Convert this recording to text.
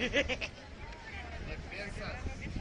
Defensas.